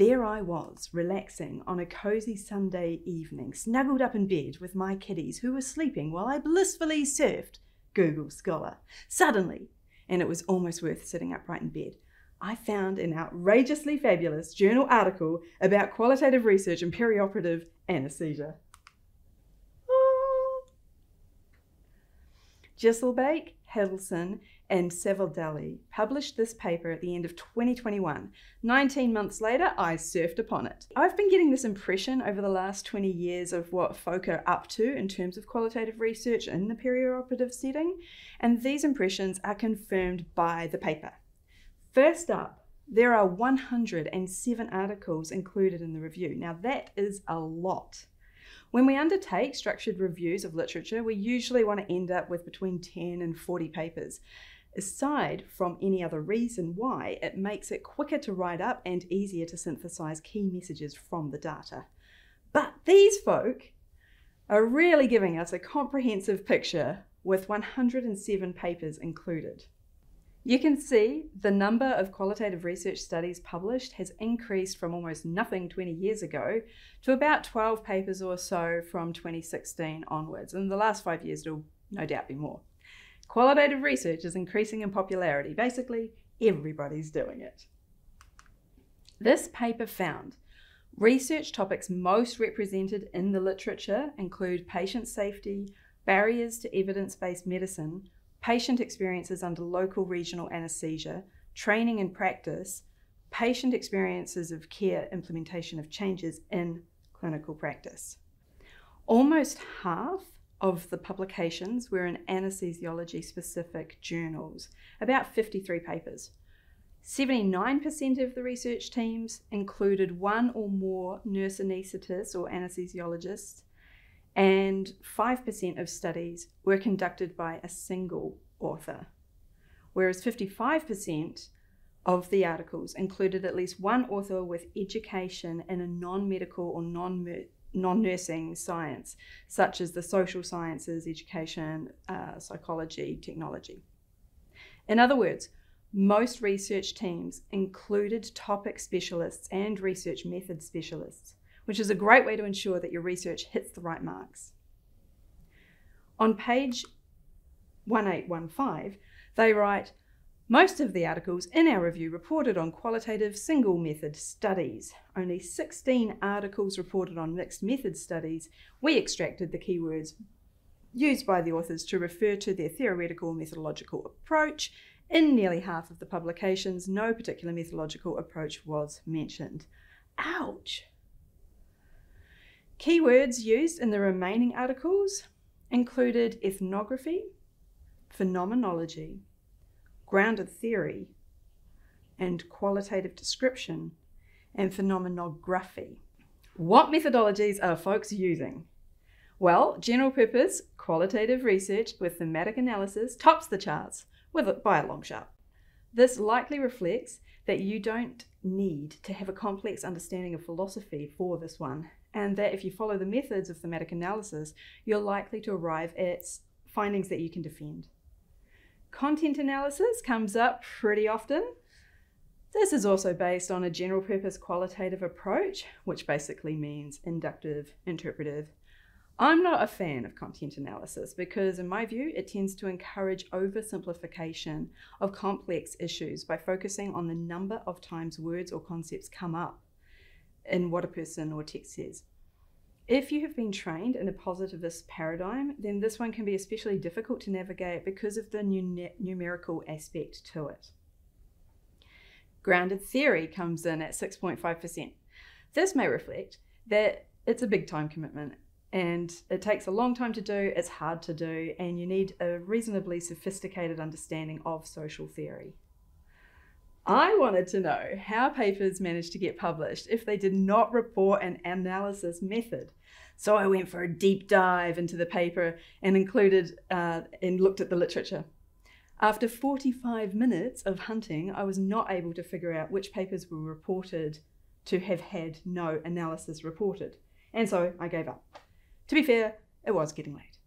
there I was, relaxing on a cozy Sunday evening, snuggled up in bed with my kiddies who were sleeping while I blissfully surfed Google Scholar. Suddenly, and it was almost worth sitting upright in bed, I found an outrageously fabulous journal article about qualitative research in perioperative anesthesia. Gisselbaek, Hudelson, and Savoldelli published this paper at the end of 2021. 19 months later, I surfed upon it. I've been getting this impression over the last 20 years of what folk are up to in terms of qualitative research in the perioperative setting, and these impressions are confirmed by the paper. First up, there are 107 articles included in the review. Now, that is a lot. When we undertake structured reviews of literature, we usually want to end up with between 10 and 40 papers. Aside from any other reason why, it makes it quicker to write up and easier to synthesize key messages from the data. But these folk are really giving us a comprehensive picture with 107 papers included. You can see the number of qualitative research studies published has increased from almost nothing 20 years ago to about 12 papers or so from 2016 onwards. In the last five years, it'll no doubt be more. Qualitative research is increasing in popularity. Basically, everybody's doing it. This paper found research topics most represented in the literature include patient safety, barriers to evidence based medicine, patient experiences under local regional anaesthesia, training and practice, patient experiences of care, implementation of changes in clinical practice. Almost half of the publications were in anesthesiology specific journals, about 53 papers. 79% of the research teams included one or more nurse anaesthetists or anesthesiologists, and 5% of studies were conducted by a single author, whereas 55% of the articles included at least one author with education in a non medical or non nursing science, such as the social sciences, education, uh, psychology, technology. In other words, most research teams included topic specialists and research method specialists which is a great way to ensure that your research hits the right marks. On page 1815, they write most of the articles in our review reported on qualitative single method studies. Only 16 articles reported on mixed method studies. We extracted the keywords used by the authors to refer to their theoretical methodological approach. In nearly half of the publications, no particular methodological approach was mentioned. Ouch! Keywords used in the remaining articles included ethnography, phenomenology, grounded theory, and qualitative description and phenomenography. What methodologies are folks using? Well, general purpose qualitative research with thematic analysis tops the charts with by a long shot. This likely reflects that you don't need to have a complex understanding of philosophy for this one, and that if you follow the methods of thematic analysis, you're likely to arrive at findings that you can defend. Content analysis comes up pretty often. This is also based on a general purpose qualitative approach, which basically means inductive, interpretive. I'm not a fan of content analysis because, in my view, it tends to encourage oversimplification of complex issues by focusing on the number of times words or concepts come up in what a person or text says. If you have been trained in a positivist paradigm, then this one can be especially difficult to navigate because of the numerical aspect to it. Grounded theory comes in at 6.5%. This may reflect that it's a big time commitment and it takes a long time to do, it's hard to do, and you need a reasonably sophisticated understanding of social theory. I wanted to know how papers managed to get published if they did not report an analysis method. So I went for a deep dive into the paper and included uh, and looked at the literature. After 45 minutes of hunting, I was not able to figure out which papers were reported to have had no analysis reported. And so I gave up. To be fair, it was getting late.